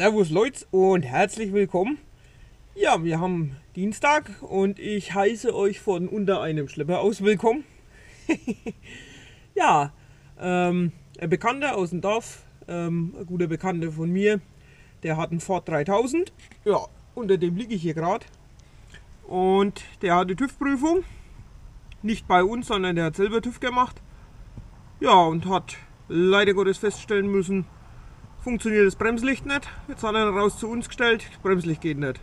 Servus Leute und herzlich willkommen. Ja, wir haben Dienstag und ich heiße euch von unter einem Schlepper aus willkommen. ja, ähm, ein Bekannter aus dem Dorf, ähm, ein guter Bekannter von mir, der hat einen Ford 3000. Ja, unter dem liege ich hier gerade. Und der hat die TÜV-Prüfung. Nicht bei uns, sondern der hat selber TÜV gemacht. Ja, und hat leider Gottes feststellen müssen, funktioniert das Bremslicht nicht. Jetzt hat er raus zu uns gestellt, das Bremslicht geht nicht.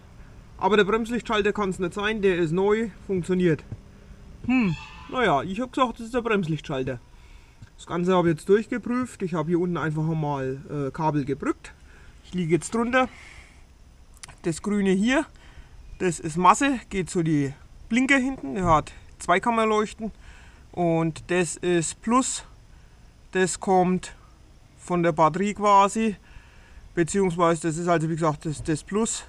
Aber der Bremslichtschalter kann es nicht sein, der ist neu, funktioniert. Hm, naja, ich habe gesagt, das ist der Bremslichtschalter. Das Ganze habe ich jetzt durchgeprüft. Ich habe hier unten einfach mal äh, Kabel gebrückt. Ich liege jetzt drunter. Das grüne hier, das ist Masse, geht zu die Blinker hinten. Der hat Zweikammerleuchten. Und das ist Plus. Das kommt von der Batterie quasi. Beziehungsweise das ist also wie gesagt das, das Plus.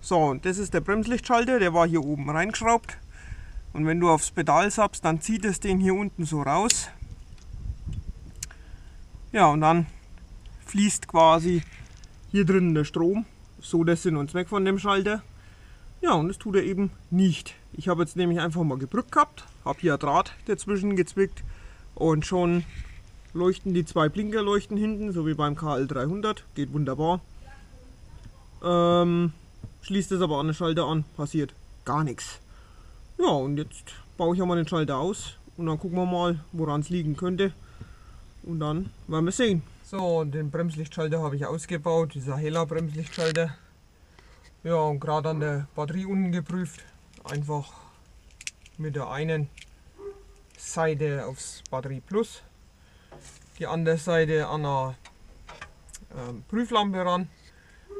So, und das ist der Bremslichtschalter, der war hier oben reingeschraubt. Und wenn du aufs Pedal sappst, dann zieht es den hier unten so raus. Ja, und dann fließt quasi hier drinnen der Strom. So der Sinn und Zweck von dem Schalter. Ja, und das tut er eben nicht. Ich habe jetzt nämlich einfach mal gebrückt gehabt, habe hier ein Draht dazwischen gezwickt und schon leuchten die zwei Blinker leuchten hinten, so wie beim KL300, geht wunderbar. Ähm, schließt es aber an den Schalter an, passiert gar nichts. Ja, und jetzt baue ich einmal den Schalter aus und dann gucken wir mal, woran es liegen könnte. Und dann werden wir sehen. So, und den Bremslichtschalter habe ich ausgebaut, dieser Hella Bremslichtschalter. Ja, und gerade an der Batterie unten geprüft. Einfach mit der einen Seite aufs Batterie Plus die andere Seite an der äh, Prüflampe ran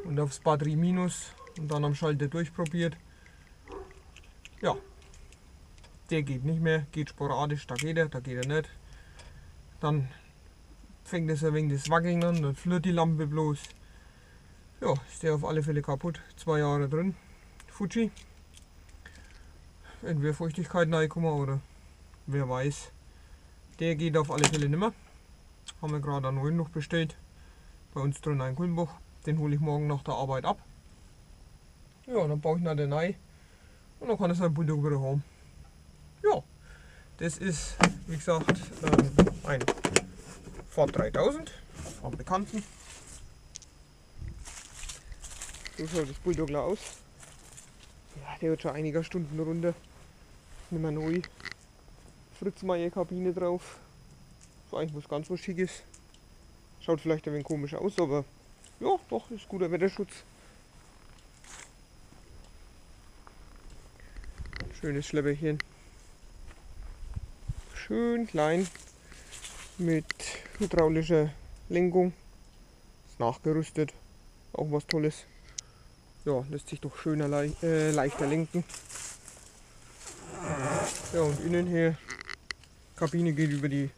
und aufs Batterie Minus und dann am Schalter durchprobiert. Ja, der geht nicht mehr, geht sporadisch, da geht er, da geht er nicht. Dann fängt es ein wenig das Wackeln an, dann flirrt die Lampe bloß. Ja, ist der auf alle Fälle kaputt. Zwei Jahre drin. Fuji. Entweder Feuchtigkeit reinkommen oder wer weiß. Der geht auf alle Fälle nicht mehr. Haben wir gerade einen neuen noch bestellt. Bei uns drin ein Kulmbach. Den hole ich morgen nach der Arbeit ab. Ja, dann baue ich noch den rein. Und dann kann es ein Bulldog wieder haben. Ja, das ist, wie gesagt, ähm, ein Ford 3000 vom Bekannten. So schaut das Bulldog aus. Ja, der wird schon einiger Stunden runter. Nicht mehr neu. Fritz Meier Kabine drauf. So eigentlich was ganz was Schickes. Schaut vielleicht ein wenig komisch aus, aber ja, doch, ist guter Wetterschutz. Schönes Schlepperchen. Schön klein mit hydraulischer Lenkung. Ist nachgerüstet. Auch was Tolles. Ja, lässt sich doch schöner äh, leichter lenken. Ja, und innen hier Kabine geht über die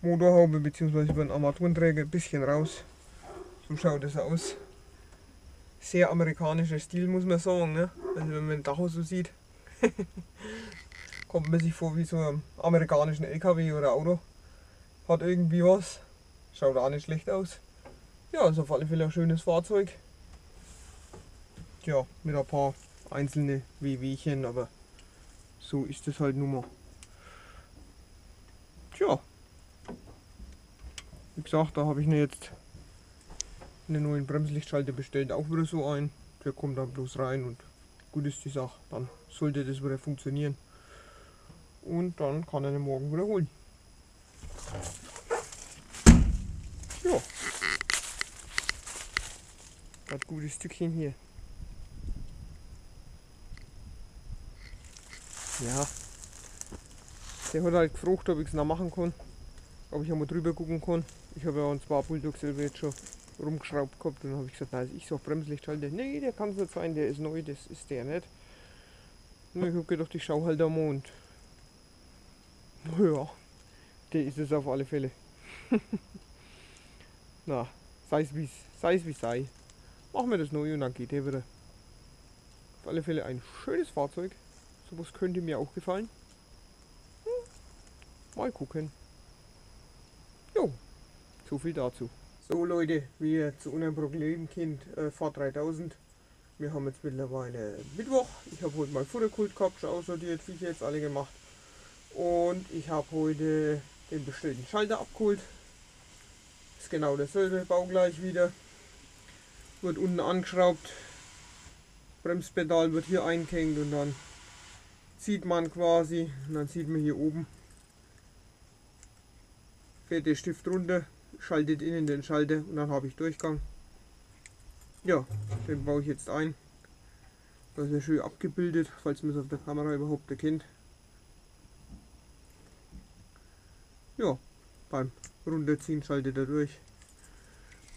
Motorhaube bzw. über den Armaturenträger ein bisschen raus. So schaut es aus. Sehr amerikanischer Stil muss man sagen. Ne? Also wenn man den Tacho so sieht, kommt man sich vor wie so ein amerikanischen LKW oder Auto. Hat irgendwie was. Schaut auch nicht schlecht aus. Ja, ist auf alle Fälle ein schönes Fahrzeug. Ja, mit ein paar einzelne WWchen, aber so ist es halt nun mal. Tja, wie gesagt, da habe ich mir jetzt einen neuen Bremslichtschalter bestellt, auch wieder so ein. Der kommt dann bloß rein und gut ist die Sache. Dann sollte das wieder funktionieren. Und dann kann er den morgen wieder holen. Ja. Das gutes Stückchen hier. Ja. Der hat halt gefragt, ob ich es noch machen kann. Ob ich einmal drüber gucken kann. Ich habe ja ein paar Bulldogs selber jetzt schon rumgeschraubt gehabt und dann habe ich gesagt, nein, ich sag Bremslichtschalter. Nee, der kann es nicht sein, der ist neu, das ist der nicht. Und ich habe gedacht, ich schaue halt am Mond. Ja, der ist es auf alle Fälle. Na, sei es wie sei es wie sei. Machen wir das neu und dann geht der wieder. Auf alle Fälle ein schönes Fahrzeug. Sowas könnte mir auch gefallen. Mal gucken. Jo, so viel dazu. So Leute, wir zu unserem Problemkind äh, Ford 3000. Wir haben jetzt mittlerweile Mittwoch. Ich habe heute mal Futterkult gehabt, schon aussortiert, wie ich jetzt alle gemacht. Und ich habe heute den bestellten Schalter abgeholt. Ist genau dasselbe, baugleich wieder. Wird unten angeschraubt. Bremspedal wird hier eingehängt und dann zieht man quasi und dann sieht man hier oben fährt der Stift runter schaltet innen den Schalter und dann habe ich Durchgang. Ja, den baue ich jetzt ein. Das ist ja schön abgebildet, falls man es auf der Kamera überhaupt erkennt. Ja, beim Runterziehen schaltet er durch.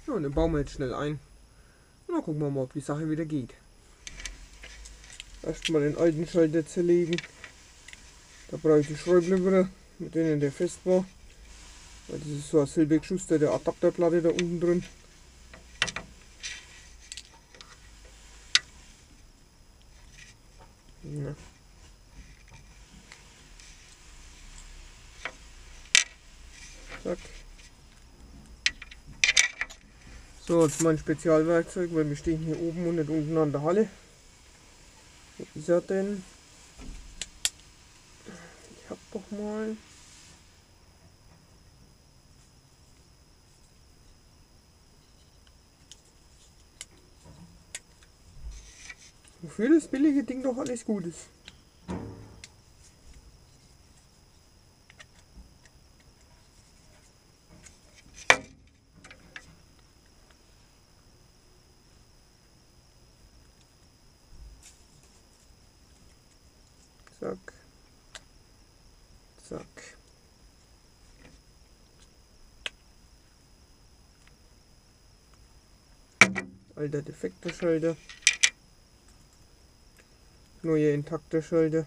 Ja, und den bauen wir jetzt schnell ein. Und dann gucken wir mal, ob die Sache wieder geht. Erstmal den alten Schalter zerlegen. Da brauche ich die Schräubchen wieder, mit denen der fest war. Weil das ist so Schuster, der Adapterplatte da unten drin. So, jetzt mein Spezialwerkzeug, weil wir stehen hier oben und nicht unten an der Halle. Wo ist er denn? Ich hab doch mal. Wofür das billige Ding doch alles gut ist. Zack. Zack. Alter defekter Schalter neue intakte Schilde.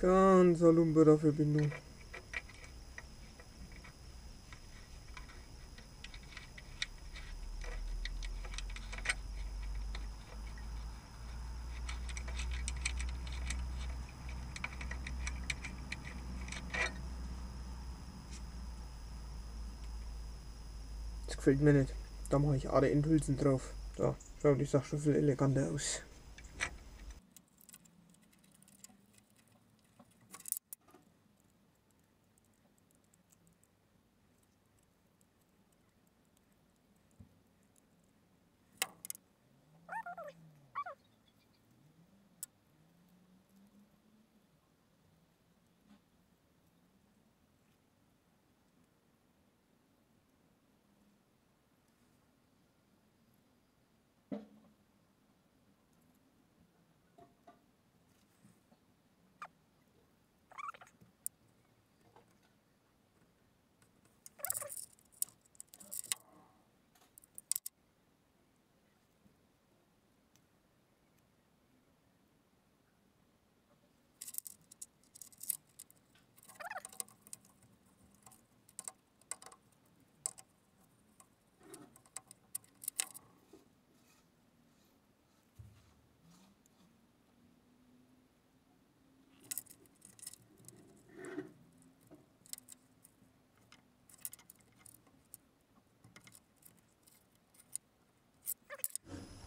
Ganz lumperer Verbindung. Das gefällt mir nicht. Da mache ich alle Endhülsen drauf. Da schaut die Sache schon viel eleganter aus.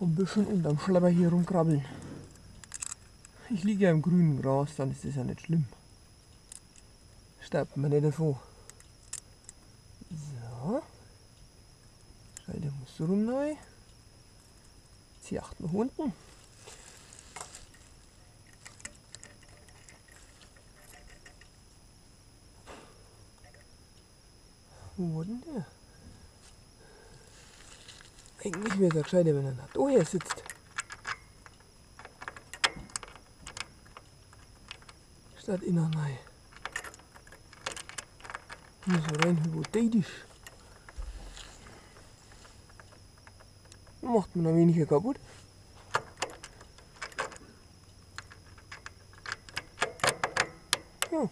Ein bisschen unterm Schlepper hier rumkrabbeln. Ich liege ja im grünen Gras, dann ist das ja nicht schlimm. Sterbt mir nicht davon. So. Schalter muss rum neu. Zieh 8 nach unten. Wo war denn der? Eigentlich wäre es gescheiter, wenn er da daher sitzt. Statt in der Nähe. Nur so rein hypothetisch. Macht man ein weniger kaputt. Ja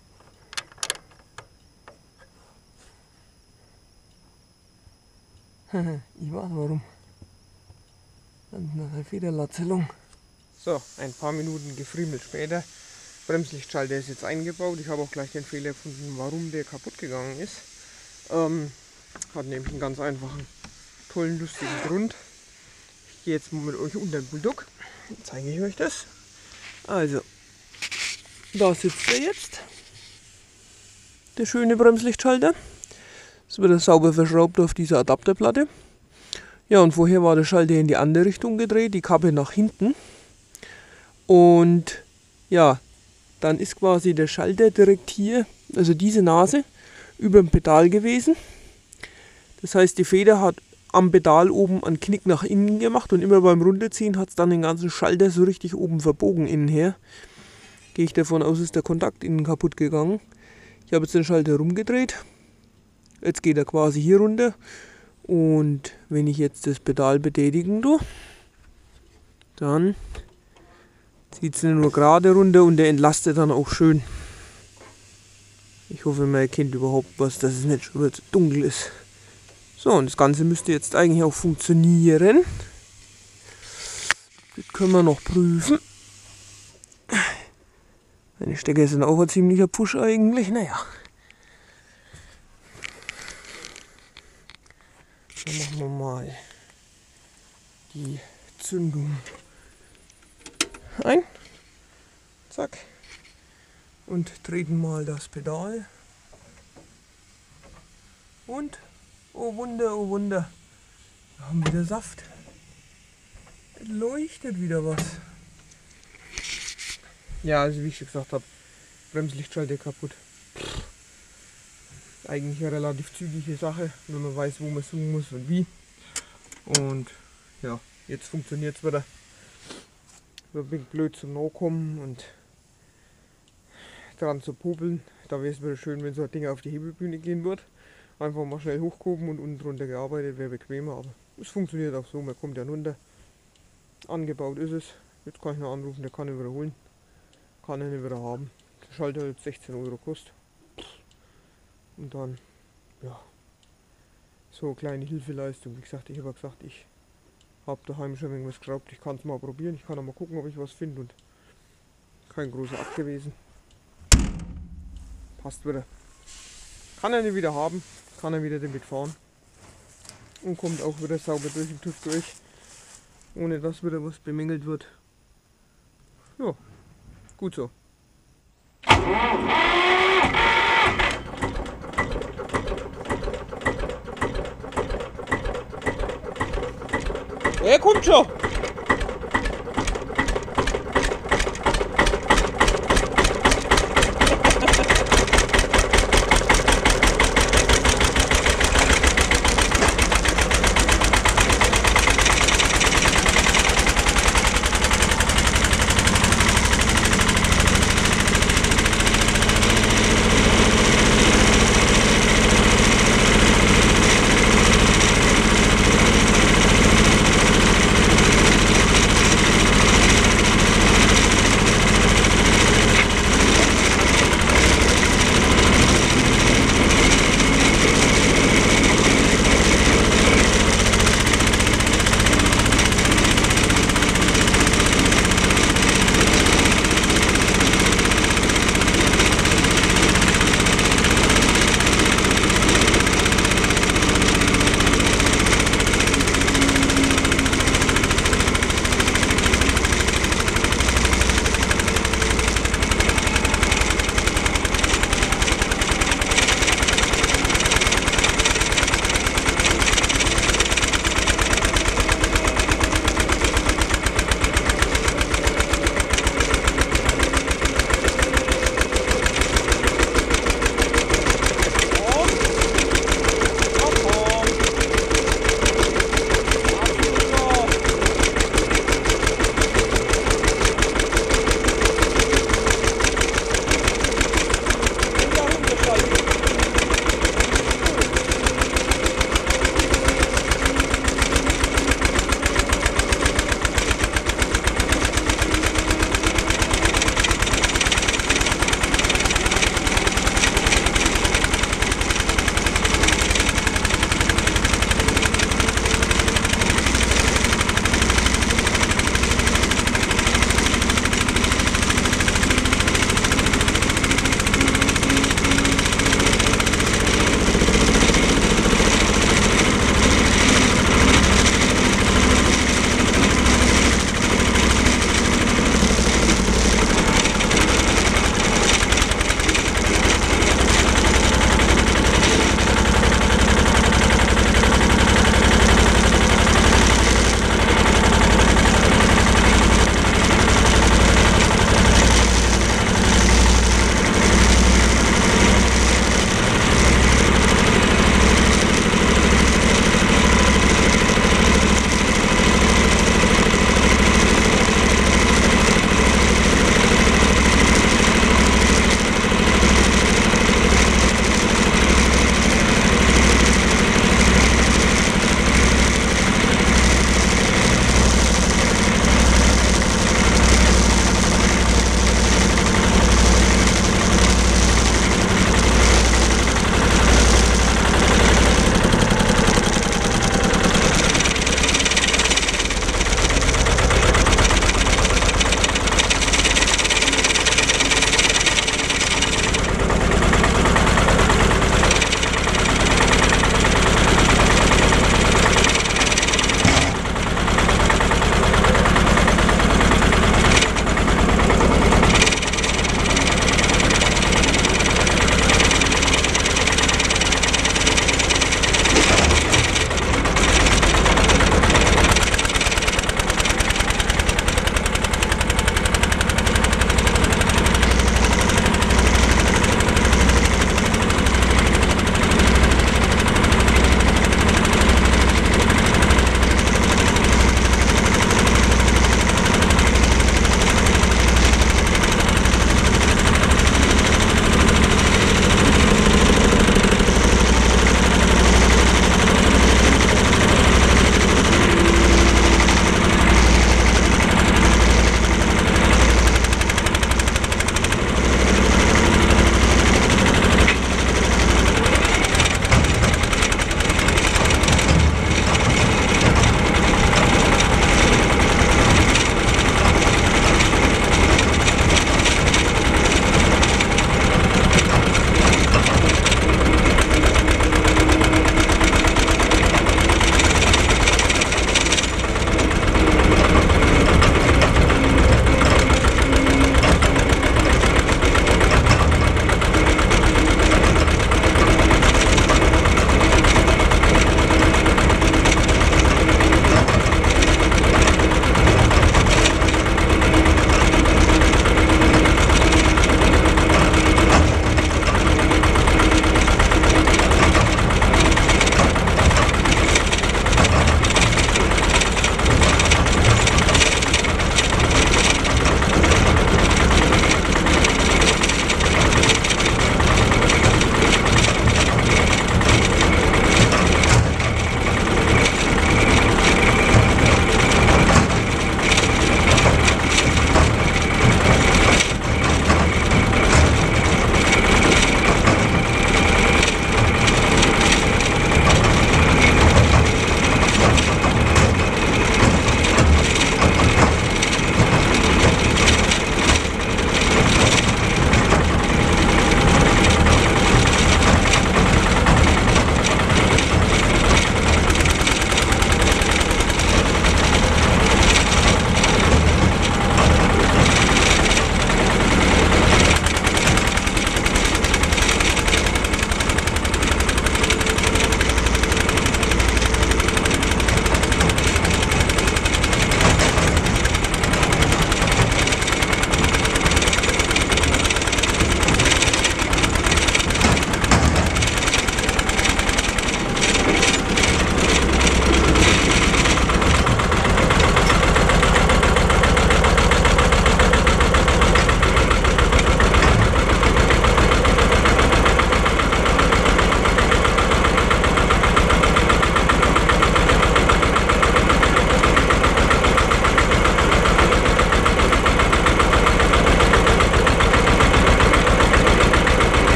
weiß warum. Federlatzelung. So, ein paar Minuten gefriemelt später. Bremslichtschalter ist jetzt eingebaut. Ich habe auch gleich den Fehler gefunden, warum der kaputt gegangen ist. Ähm, hat nämlich einen ganz einfachen, tollen, lustigen Grund. Ich gehe jetzt mal mit euch unter den Bulldog. Dann zeige ich euch das. Also, da sitzt er jetzt. Der schöne Bremslichtschalter. Es wird sauber verschraubt auf dieser Adapterplatte. Ja, und vorher war der Schalter in die andere Richtung gedreht, die Kappe nach hinten. Und ja, dann ist quasi der Schalter direkt hier, also diese Nase, über dem Pedal gewesen. Das heißt, die Feder hat am Pedal oben einen Knick nach innen gemacht und immer beim Runterziehen hat es dann den ganzen Schalter so richtig oben verbogen innen her. Gehe ich davon aus, ist der Kontakt innen kaputt gegangen. Ich habe jetzt den Schalter rumgedreht. Jetzt geht er quasi hier runter. Und wenn ich jetzt das Pedal betätigen tue, dann zieht es nur gerade runter und der entlastet dann auch schön. Ich hoffe, man erkennt überhaupt was, dass es nicht schon zu dunkel ist. So, und das Ganze müsste jetzt eigentlich auch funktionieren. Das können wir noch prüfen. Meine Stecker sind auch ein ziemlicher Push eigentlich. Naja. Dann machen wir mal die Zündung ein. Zack. Und treten mal das Pedal. Und, oh Wunder, oh Wunder, wir haben wieder Saft. Es leuchtet wieder was. Ja, also wie ich schon gesagt habe, Bremslichtschalter kaputt. Eigentlich eine relativ zügige Sache, wenn man weiß, wo man suchen muss und wie. Und ja, jetzt funktioniert es wieder ein bisschen blöd zum Nachkommen und dran zu popeln. Da wäre es wieder schön, wenn so ein Ding auf die Hebelbühne gehen würde. Einfach mal schnell hochgehoben und unten drunter gearbeitet, wäre bequemer. Aber es funktioniert auch so, man kommt ja runter. Angebaut ist es. Jetzt kann ich noch anrufen, der kann ihn wieder holen. Kann ihn wieder haben. Der Schalter hat 16 Euro kostet. Und dann, ja, so eine kleine Hilfeleistung. Wie gesagt, ich habe gesagt, ich habe daheim schon irgendwas geschraubt. Ich kann es mal probieren. Ich kann auch mal gucken, ob ich was finde. Und kein großer Akt gewesen. Passt wieder. Kann er nicht wieder haben. Kann er wieder damit fahren. Und kommt auch wieder sauber durch den TÜV durch. Ohne dass wieder was bemängelt wird. Ja, gut so. Er kommt schon.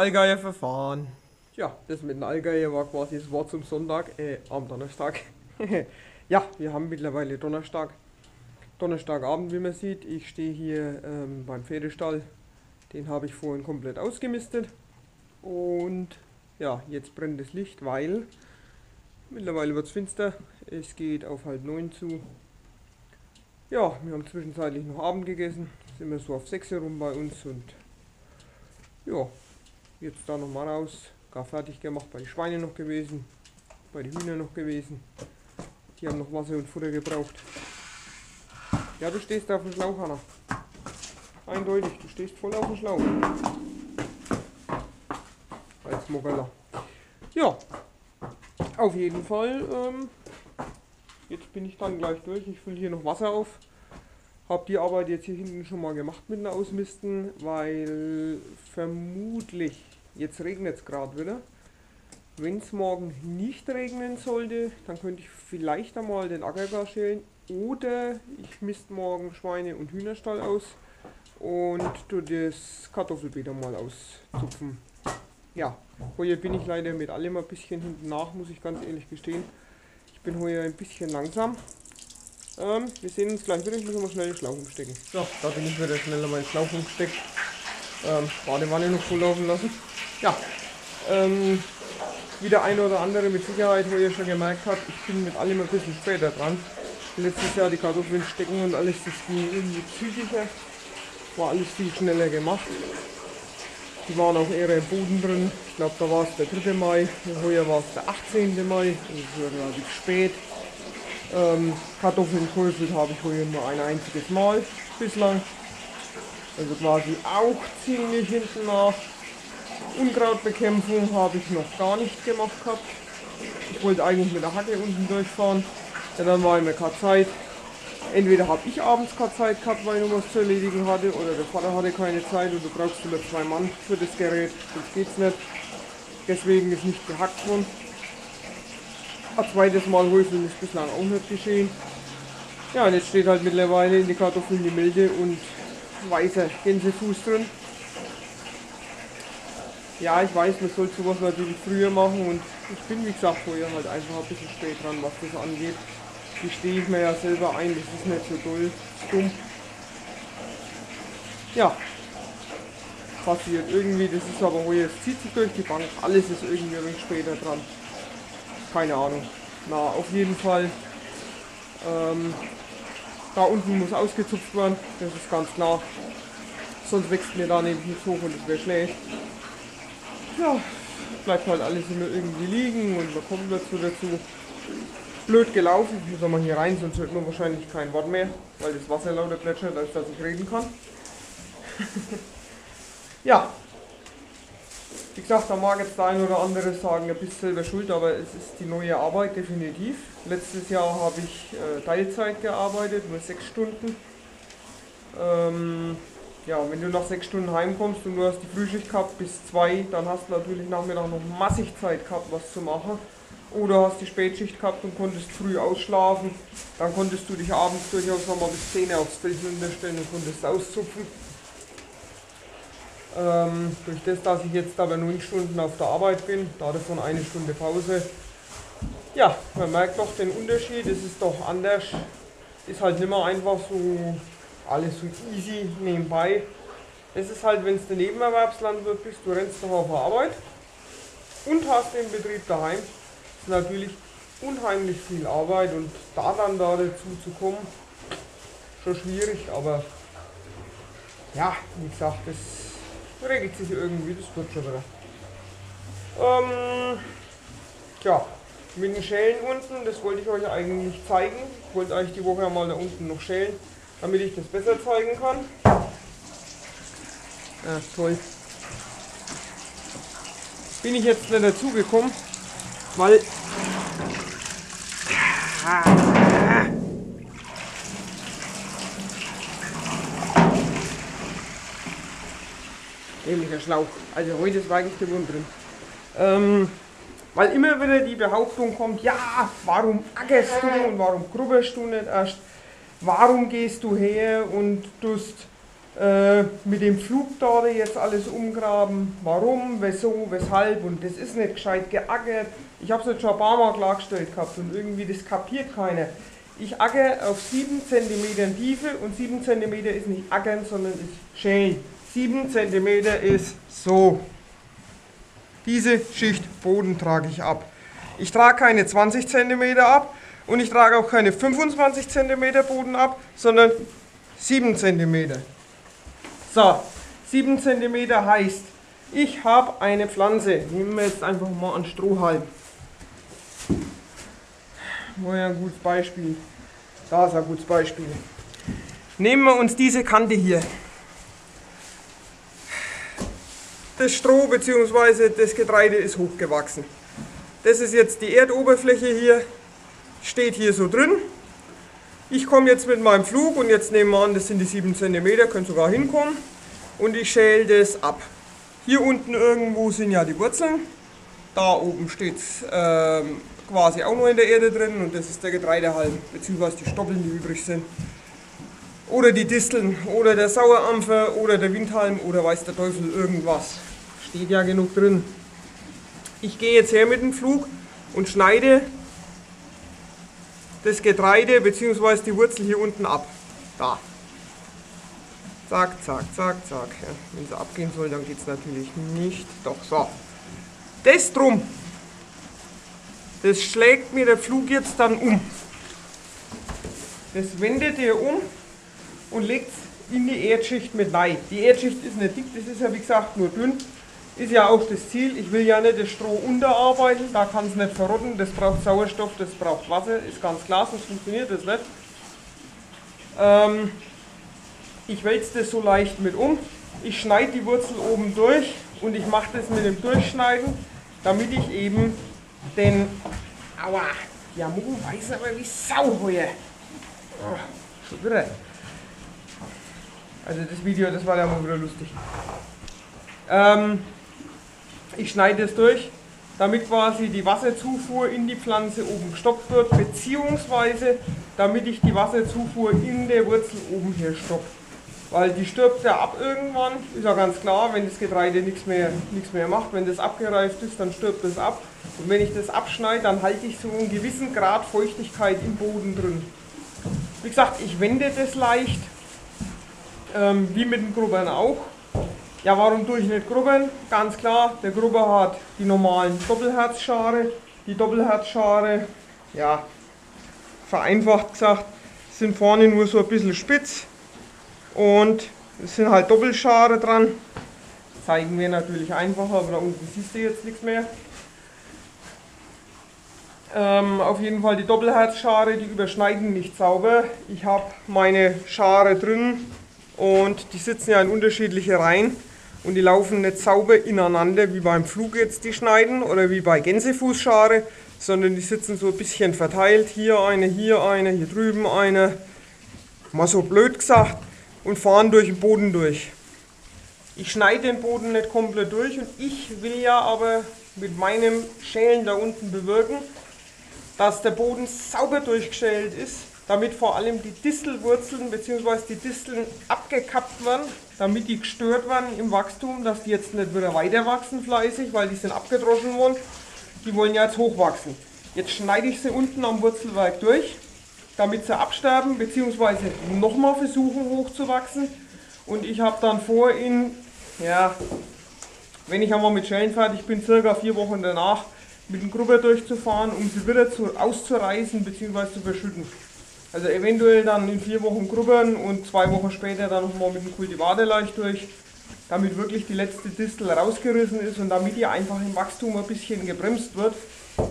Allgeier verfahren. Ja, das mit dem Allgeier war quasi das Wort zum Sonntag, äh, am Donnerstag. ja, wir haben mittlerweile Donnerstag. Donnerstagabend, wie man sieht. Ich stehe hier ähm, beim Pferdestall. Den habe ich vorhin komplett ausgemistet. Und ja, jetzt brennt das Licht, weil mittlerweile wird es finster. Es geht auf halb neun zu. Ja, wir haben zwischenzeitlich noch Abend gegessen. Sind wir so auf sechs herum bei uns und ja, jetzt da nochmal raus. Gar fertig gemacht, bei den Schweinen noch gewesen, bei den Hühnern noch gewesen. Die haben noch Wasser und Futter gebraucht. Ja, du stehst da auf dem Schlauch, Hanna. Eindeutig, du stehst voll auf dem Schlauch. Als Mogella. Ja, auf jeden Fall. Ähm, jetzt bin ich dann gleich durch. Ich fülle hier noch Wasser auf. Habe die Arbeit jetzt hier hinten schon mal gemacht mit dem Ausmisten, weil vermutlich, jetzt regnet es gerade wieder. Wenn es morgen nicht regnen sollte, dann könnte ich vielleicht einmal den Ackergar schälen oder ich misst morgen Schweine- und Hühnerstall aus und tu das Kartoffelbeet mal auszupfen. Ja, heute bin ich leider mit allem ein bisschen hinten nach, muss ich ganz ehrlich gestehen. Ich bin heute ein bisschen langsam. Ähm, wir sehen uns gleich wieder. Ich muss mal schnell den Schlauch umstecken. So, da bin ich wieder schneller meinen Schlauch umgesteckt. Ähm, Badewanne noch voll laufen lassen. Ja, ähm, wie der eine oder andere mit Sicherheit, wo ihr schon gemerkt habt, ich bin mit allem ein bisschen später dran. Letztes Jahr die Kartoffeln stecken und alles, das ging irgendwie zügiger. War alles viel schneller gemacht. Die waren auch eher im Boden drin. Ich glaube, da war es der 3. Mai. Heuer war es der 18. Mai. Also relativ spät. Ähm, Kartoffeln getröpfelt habe ich heuer nur ein einziges Mal bislang. Also quasi auch ziemlich hinten nach. Unkrautbekämpfung habe ich noch gar nicht gemacht gehabt. Ich wollte eigentlich mit der Hacke unten durchfahren. Ja, dann war immer keine Zeit. Entweder habe ich abends keine Zeit gehabt, weil ich noch was zu erledigen hatte, oder der Vater hatte keine Zeit und du brauchst nur zwei Mann für das Gerät. Das geht's nicht. Deswegen ist nicht gehackt worden. Ein zweites Mal Häuseln ist bislang auch nicht geschehen. Ja, und jetzt steht halt mittlerweile in die Kartoffeln die milde und weißer Gänsefuß drin. Ja, ich weiß, man sollte sowas natürlich früher machen und ich bin wie gesagt vorher halt einfach ein bisschen spät dran, was das angeht. Die stehe ich mir ja selber ein, das ist nicht so doll, dumm. Ja, passiert irgendwie, das ist aber wo jetzt zieht sich durch die Bank, alles ist irgendwie ein später dran keine Ahnung. Na, auf jeden Fall. Ähm, da unten muss ausgezupft werden, das ist ganz klar. Sonst wächst mir da nämlich nicht hoch und es wäre schlecht. Ja, bleibt halt alles immer irgendwie liegen und man kommt dazu dazu. Blöd gelaufen, muss man hier rein, sonst hört man wahrscheinlich kein Wort mehr, weil das Wasser lauter plätschert, als dass ich reden kann. ja, wie gesagt, da mag jetzt der ein oder andere sagen, du bist selber schuld, aber es ist die neue Arbeit definitiv. Letztes Jahr habe ich äh, Teilzeit gearbeitet, nur sechs Stunden. Ähm, ja, wenn du nach sechs Stunden heimkommst und du hast die Frühschicht gehabt bis zwei, dann hast du natürlich Nachmittag noch massig Zeit gehabt, was zu machen. Oder hast die Spätschicht gehabt und konntest früh ausschlafen. Dann konntest du dich abends durchaus nochmal bis 10 aufs Feld stellen und konntest auszupfen. Ähm, durch das, dass ich jetzt aber neun Stunden auf der Arbeit bin, davon eine Stunde Pause. Ja, man merkt doch den Unterschied, es ist doch anders. Ist halt nicht mehr einfach so alles so easy nebenbei. Es ist halt, wenn der Nebenerwerbslandwirt bist, du rennst doch auf der Arbeit und hast den Betrieb daheim. Das ist natürlich unheimlich viel Arbeit und da dann da dazu zu kommen, schon schwierig, aber ja, wie gesagt, das regelt sich irgendwie, das wird schon wieder. Ähm, tja, mit den Schälen unten, das wollte ich euch eigentlich zeigen. Ich wollte euch die Woche mal da unten noch schälen, damit ich das besser zeigen kann. Ja, toll. Bin ich jetzt nicht dazu gekommen, weil... Ähnlicher Schlauch. Also heute ist eigentlich der Wurm drin. Ähm, weil immer wieder die Behauptung kommt, ja, warum ackerst du und warum grubberst du nicht erst? Warum gehst du her und tust äh, mit dem Flug da jetzt alles umgraben. Warum, wieso, weshalb und das ist nicht gescheit geackert. Ich habe es jetzt schon ein paar Mal klargestellt gehabt und irgendwie das kapiert keiner. Ich acker auf 7 cm Tiefe und 7 cm ist nicht ackern, sondern ist schälen. 7 cm ist so. Diese Schicht Boden trage ich ab. Ich trage keine 20 cm ab und ich trage auch keine 25 cm Boden ab, sondern 7 cm. So, 7 cm heißt, ich habe eine Pflanze. Nehmen wir jetzt einfach mal einen Strohhalm. War ja ein gutes Beispiel. Da ist ein gutes Beispiel. Nehmen wir uns diese Kante hier. Das Stroh bzw. das Getreide ist hochgewachsen. Das ist jetzt die Erdoberfläche hier, steht hier so drin. Ich komme jetzt mit meinem Flug und jetzt nehmen wir an, das sind die 7 cm, können sogar hinkommen. Und ich schäle das ab. Hier unten irgendwo sind ja die Wurzeln. Da oben steht es ähm, quasi auch noch in der Erde drin und das ist der Getreidehalm, beziehungsweise die Stoppeln, die übrig sind. Oder die Disteln, oder der Sauerampfer, oder der Windhalm, oder weiß der Teufel irgendwas. Steht ja genug drin. Ich gehe jetzt her mit dem Flug und schneide das Getreide bzw. die Wurzel hier unten ab. Da. Zack, zack, zack, zack. Ja, wenn sie abgehen soll, dann geht es natürlich nicht. Doch, so. Das drum, das schlägt mir der Flug jetzt dann um. Das wendet er um und legt es in die Erdschicht mit rein. Die Erdschicht ist nicht dick, das ist ja wie gesagt nur dünn. Ist ja auch das Ziel. Ich will ja nicht das Stroh unterarbeiten, da kann es nicht verrotten. Das braucht Sauerstoff, das braucht Wasser, ist ganz klar, sonst funktioniert das nicht. Ähm, ich wälze das so leicht mit um. Ich schneide die Wurzel oben durch und ich mache das mit dem Durchschneiden, damit ich eben den. Aua, ja, Mo weiß aber wie Sau heuer. Oh, schon wieder. Also das Video, das war ja mal wieder lustig. Ähm, ich schneide es durch, damit quasi die Wasserzufuhr in die Pflanze oben gestoppt wird, beziehungsweise damit ich die Wasserzufuhr in der Wurzel oben hier stoppe. Weil die stirbt ja ab irgendwann, ist ja ganz klar, wenn das Getreide nichts mehr, mehr macht. Wenn das abgereift ist, dann stirbt es ab. Und wenn ich das abschneide, dann halte ich so einen gewissen Grad Feuchtigkeit im Boden drin. Wie gesagt, ich wende das leicht, ähm, wie mit dem Grubbern auch. Ja, warum tue ich nicht Grubbern? Ganz klar, der Grubber hat die normalen Doppelherzschare. Die Doppelherzschare, ja, vereinfacht gesagt, sind vorne nur so ein bisschen spitz und es sind halt Doppelschare dran. Zeigen wir natürlich einfacher, aber da unten siehst du jetzt nichts mehr. Ähm, auf jeden Fall die Doppelherzschare, die überschneiden nicht sauber. Ich habe meine Schare drin und die sitzen ja in unterschiedliche Reihen und die laufen nicht sauber ineinander, wie beim Flug jetzt die schneiden oder wie bei Gänsefußschare, sondern die sitzen so ein bisschen verteilt. Hier eine, hier eine, hier drüben eine. Mal so blöd gesagt und fahren durch den Boden durch. Ich schneide den Boden nicht komplett durch und ich will ja aber mit meinem Schälen da unten bewirken, dass der Boden sauber durchgeschält ist, damit vor allem die Distelwurzeln bzw. die Disteln abgekappt werden, damit die gestört werden im Wachstum, dass die jetzt nicht wieder weiter wachsen fleißig, weil die sind abgedroschen worden. Die wollen ja jetzt hochwachsen. Jetzt schneide ich sie unten am Wurzelwerk durch damit sie absterben bzw. nochmal versuchen hochzuwachsen. Und ich habe dann vor, in, ja, wenn ich einmal mit Schellen fertig bin, circa vier Wochen danach mit dem Grubber durchzufahren, um sie wieder zu, auszureißen bzw. zu verschütten. Also eventuell dann in vier Wochen grubbern und zwei Wochen später dann nochmal mit dem Kultivator leicht durch, damit wirklich die letzte Distel rausgerissen ist und damit die einfach im Wachstum ein bisschen gebremst wird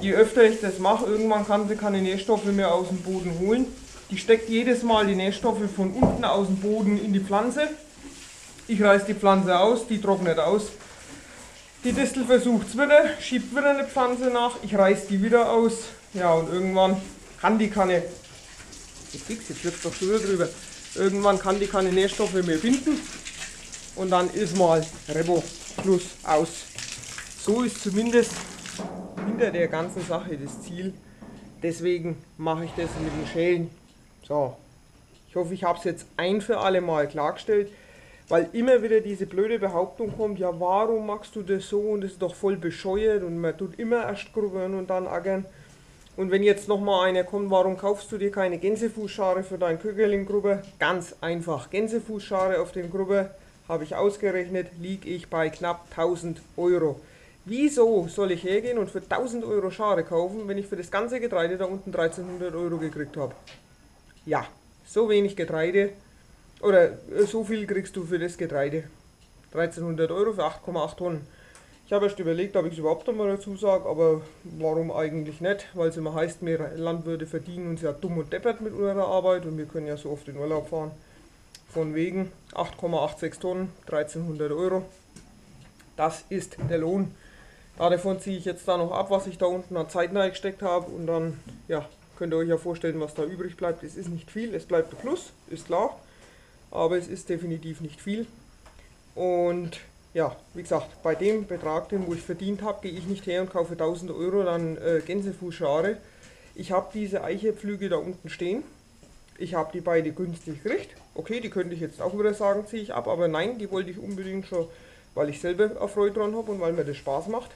je öfter ich das mache, irgendwann kann sie keine Nährstoffe mehr aus dem Boden holen. Die steckt jedes Mal die Nährstoffe von unten aus dem Boden in die Pflanze. Ich reiße die Pflanze aus, die trocknet aus. Die Distel versucht es wieder, schiebt wieder eine Pflanze nach, ich reiße die wieder aus. Ja, und irgendwann kann die keine, ich fix, jetzt wird doch wieder drüber. Irgendwann kann die keine Nährstoffe mehr finden. Und dann ist mal Rebo, Schluss, aus. So ist zumindest hinter der ganzen Sache das Ziel. Deswegen mache ich das mit den Schälen. So, ich hoffe, ich habe es jetzt ein für alle Mal klargestellt. Weil immer wieder diese blöde Behauptung kommt, ja warum machst du das so und das ist doch voll bescheuert und man tut immer erst grubbern und dann ackern. Und wenn jetzt nochmal einer kommt, warum kaufst du dir keine Gänsefußschare für dein Kögerling-Grubber? Ganz einfach. Gänsefußschare auf den Grubber, habe ich ausgerechnet, liege ich bei knapp 1000 Euro. Wieso soll ich hergehen und für 1000 Euro Schare kaufen, wenn ich für das ganze Getreide da unten 1300 Euro gekriegt habe? Ja, so wenig Getreide oder äh, so viel kriegst du für das Getreide. 1300 Euro für 8,8 Tonnen. Ich habe erst überlegt, ob ich es überhaupt einmal dazu sage, aber warum eigentlich nicht? Weil es immer heißt, wir Landwirte verdienen uns ja dumm und deppert mit unserer Arbeit und wir können ja so oft in Urlaub fahren. Von wegen 8,86 Tonnen, 1300 Euro. Das ist der Lohn. Davon ziehe ich jetzt da noch ab, was ich da unten an Zeit gesteckt habe und dann ja, könnt ihr euch ja vorstellen, was da übrig bleibt. Es ist nicht viel, es bleibt ein Plus, ist klar, aber es ist definitiv nicht viel. Und ja, wie gesagt, bei dem Betrag, den wo ich verdient habe, gehe ich nicht her und kaufe 1000 Euro dann äh, Gänsefußschare. Ich habe diese Eichepflüge da unten stehen. Ich habe die beide günstig gekriegt. Okay, die könnte ich jetzt auch wieder sagen, ziehe ich ab, aber nein, die wollte ich unbedingt schon, weil ich selber Freude dran habe und weil mir das Spaß macht.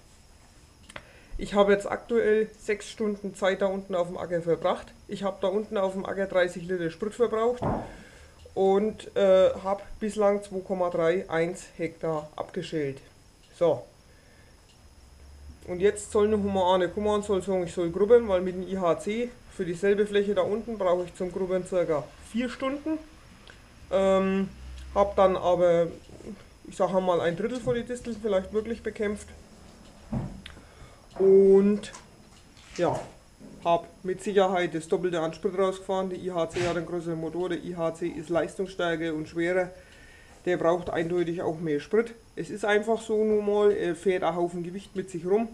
Ich habe jetzt aktuell 6 Stunden Zeit da unten auf dem Acker verbracht. Ich habe da unten auf dem Acker 30 Liter Sprit verbraucht und äh, habe bislang 2,31 Hektar abgeschält. So. Und jetzt soll eine kommen und soll sagen, ich soll grubbern, weil mit dem IHC für dieselbe Fläche da unten brauche ich zum Grubbern ca. 4 Stunden. Ähm, habe dann aber, ich sage mal, ein Drittel von den Disteln vielleicht wirklich bekämpft. Und ja, habe mit Sicherheit das doppelte Anspruch rausgefahren. Der IHC hat einen größeren Motor, der IHC ist leistungsstärker und schwerer. Der braucht eindeutig auch mehr Sprit. Es ist einfach so nun mal, er fährt ein Haufen Gewicht mit sich rum.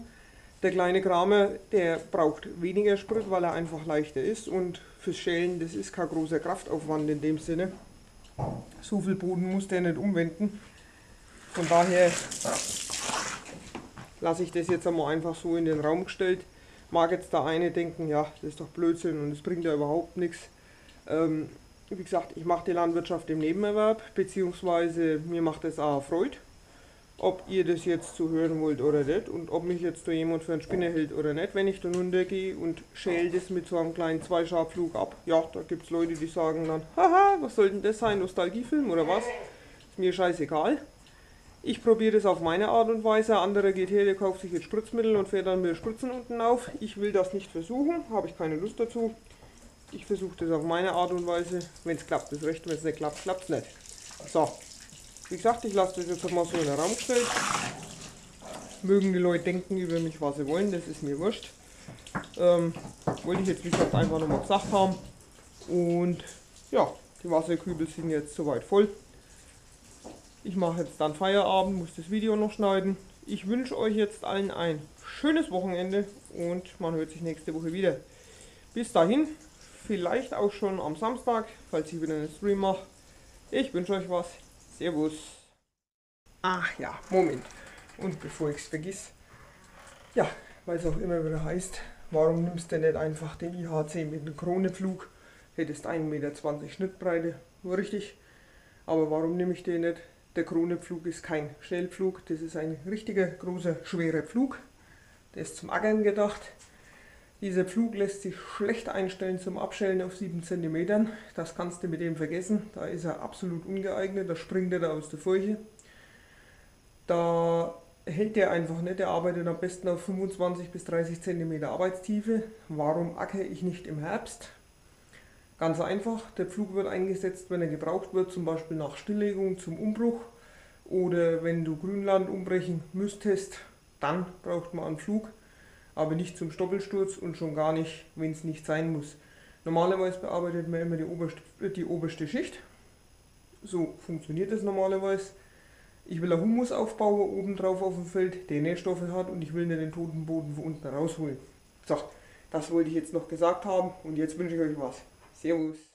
Der kleine Kramer, der braucht weniger Sprit, weil er einfach leichter ist und fürs Schälen, das ist kein großer Kraftaufwand in dem Sinne. So viel Boden muss der nicht umwenden. Von daher lasse ich das jetzt einmal einfach so in den Raum gestellt. Mag jetzt der eine denken, ja, das ist doch Blödsinn und es bringt ja überhaupt nichts. Ähm, wie gesagt, ich mache die Landwirtschaft im Nebenerwerb, beziehungsweise mir macht es auch Freude, ob ihr das jetzt zu hören wollt oder nicht und ob mich jetzt da jemand für einen Spinner hält oder nicht, wenn ich da runtergehe und schäle das mit so einem kleinen Zweischabflug ab. Ja, da gibt es Leute, die sagen dann, haha, was soll denn das sein, Nostalgiefilm oder was? Ist mir scheißegal. Ich probiere das auf meine Art und Weise. Andere geht her, der kauft sich jetzt Spritzmittel und fährt dann mit Spritzen unten auf. Ich will das nicht versuchen, habe ich keine Lust dazu. Ich versuche das auf meine Art und Weise. Wenn es klappt, ist recht. Wenn es nicht klappt, klappt es nicht. So, wie gesagt, ich lasse das jetzt mal so in den Raum gestellt. Mögen die Leute denken über mich, was sie wollen, das ist mir wurscht. Ähm, wollte ich jetzt, wie gesagt, einfach nochmal gesagt haben. Und ja, die Wasserkübel sind jetzt soweit voll. Ich mache jetzt dann Feierabend, muss das Video noch schneiden. Ich wünsche euch jetzt allen ein schönes Wochenende und man hört sich nächste Woche wieder. Bis dahin, vielleicht auch schon am Samstag, falls ich wieder einen Stream mache. Ich wünsche euch was. Servus. Ach ja, Moment. Und bevor ich es vergiss, ja, weil es auch immer wieder heißt, warum nimmst du nicht einfach den IHC mit dem Kroneflug? Hättest 1,20 Meter Schnittbreite, richtig. Aber warum nehme ich den nicht? Der Kronepflug ist kein Schnellpflug, das ist ein richtiger großer schwerer Pflug. Der ist zum Ackern gedacht. Dieser Pflug lässt sich schlecht einstellen zum Abschellen auf 7 cm. Das kannst du mit dem vergessen. Da ist er absolut ungeeignet, da springt er da aus der Furche. Da hält der einfach nicht, der arbeitet am besten auf 25 bis 30 cm Arbeitstiefe. Warum ackere ich nicht im Herbst? Ganz einfach, der Pflug wird eingesetzt, wenn er gebraucht wird, zum Beispiel nach Stilllegung zum Umbruch oder wenn du Grünland umbrechen müsstest, dann braucht man einen Pflug, aber nicht zum Stoppelsturz und schon gar nicht, wenn es nicht sein muss. Normalerweise bearbeitet man immer die oberste, die oberste Schicht. So funktioniert es normalerweise. Ich will einen Humusaufbau oben drauf auf dem Feld, der Nährstoffe hat und ich will nicht den toten Boden von unten rausholen. So, das wollte ich jetzt noch gesagt haben und jetzt wünsche ich euch was. Servus.